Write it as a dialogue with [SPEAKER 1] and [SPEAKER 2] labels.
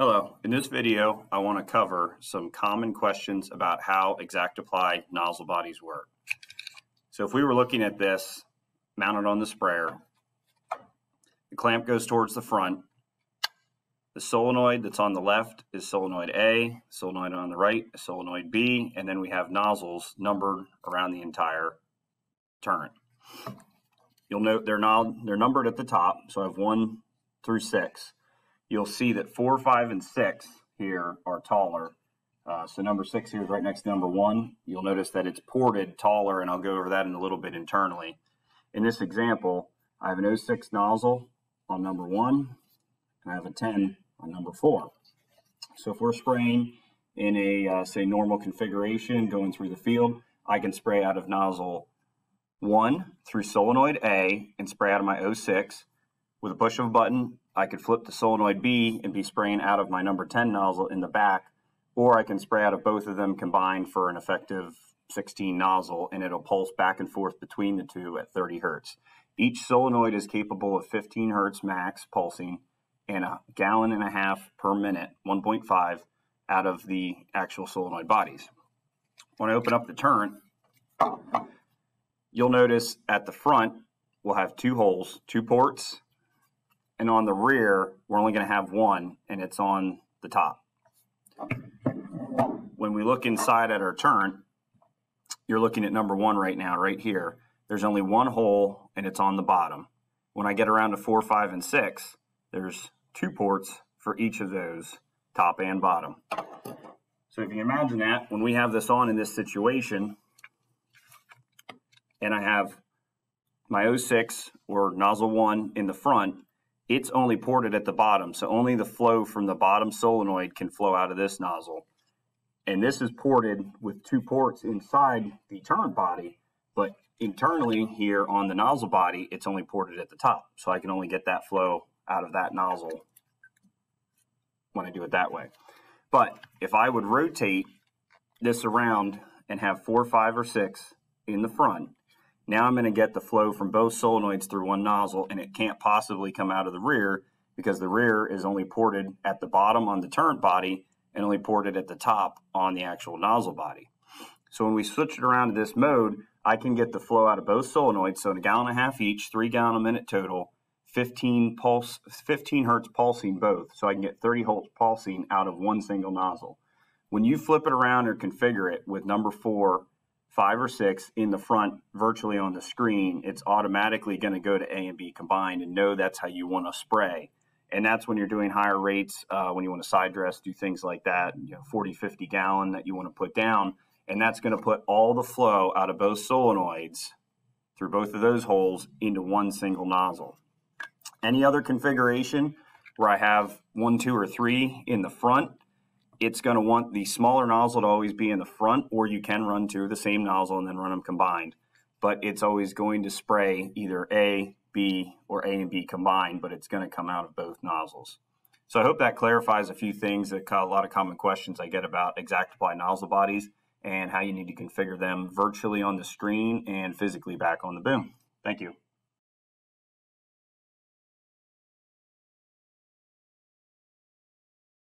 [SPEAKER 1] Hello, in this video I want to cover some common questions about how ExactApply nozzle bodies work. So if we were looking at this mounted on the sprayer, the clamp goes towards the front, the solenoid that's on the left is solenoid A, solenoid on the right is solenoid B, and then we have nozzles numbered around the entire turret. You'll note they're they're numbered at the top, so I have one through six you'll see that four, five, and six here are taller. Uh, so number six here is right next to number one. You'll notice that it's ported taller, and I'll go over that in a little bit internally. In this example, I have an 06 nozzle on number one, and I have a 10 on number four. So if we're spraying in a, uh, say, normal configuration going through the field, I can spray out of nozzle one through solenoid A and spray out of my 06. With a push of a button, I could flip to solenoid B and be spraying out of my number 10 nozzle in the back, or I can spray out of both of them combined for an effective 16 nozzle and it'll pulse back and forth between the two at 30 hertz. Each solenoid is capable of 15 hertz max pulsing and a gallon and a half per minute, 1.5, out of the actual solenoid bodies. When I open up the turret, you'll notice at the front we'll have two holes, two ports, and on the rear, we're only going to have one, and it's on the top. When we look inside at our turret, you're looking at number one right now, right here. There's only one hole, and it's on the bottom. When I get around to four, five, and six, there's two ports for each of those, top and bottom. So if you imagine that, when we have this on in this situation, and I have my 06 or nozzle 1 in the front, it's only ported at the bottom. So only the flow from the bottom solenoid can flow out of this nozzle. And this is ported with two ports inside the turret body, but internally here on the nozzle body, it's only ported at the top. So I can only get that flow out of that nozzle when I do it that way. But if I would rotate this around and have four, five, or six in the front, now I'm going to get the flow from both solenoids through one nozzle, and it can't possibly come out of the rear because the rear is only ported at the bottom on the turret body and only ported at the top on the actual nozzle body. So when we switch it around to this mode, I can get the flow out of both solenoids, so a gallon and a half each, three gallon a minute total, 15 pulse, 15 hertz pulsing both, so I can get 30 hertz pulsing out of one single nozzle. When you flip it around or configure it with number four five or six in the front virtually on the screen, it's automatically going to go to A and B combined and know that's how you want to spray. And that's when you're doing higher rates, uh, when you want to side dress, do things like that, you know, 40, 50 gallon that you want to put down. And that's going to put all the flow out of both solenoids through both of those holes into one single nozzle. Any other configuration where I have one, two, or three in the front, it's going to want the smaller nozzle to always be in the front, or you can run two of the same nozzle and then run them combined. But it's always going to spray either A, B, or A and B combined, but it's going to come out of both nozzles. So I hope that clarifies a few things, that a lot of common questions I get about ExactApply nozzle bodies and how you need to configure them virtually on the screen and physically back on the boom. Thank you.